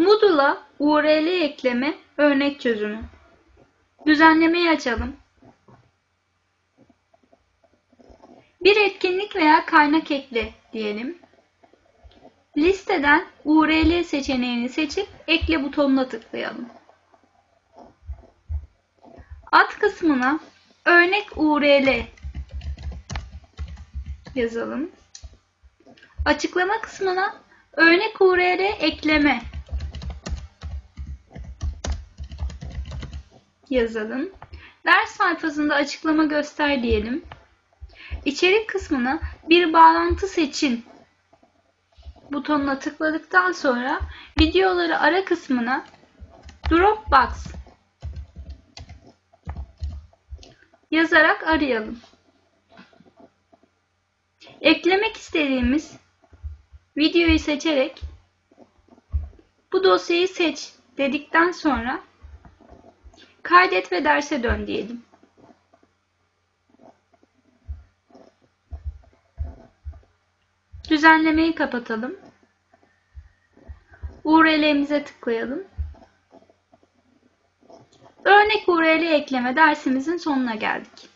Moodle'a URL ekleme örnek çözümü. Düzenlemeyi açalım. Bir etkinlik veya kaynak ekle diyelim. Listeden URL seçeneğini seçip ekle butonuna tıklayalım. Ad kısmına örnek URL yazalım. Açıklama kısmına örnek URL ekleme yazalım. Ders sayfasında açıklama göster diyelim. İçerik kısmına bir bağlantı seçin butonuna tıkladıktan sonra videoları ara kısmına Dropbox yazarak arayalım. Eklemek istediğimiz videoyu seçerek bu dosyayı seç dedikten sonra kaydet ve derse dön diyelim. Düzenlemeyi kapatalım. URL'imize tıklayalım. Örnek URL ekleme dersimizin sonuna geldik.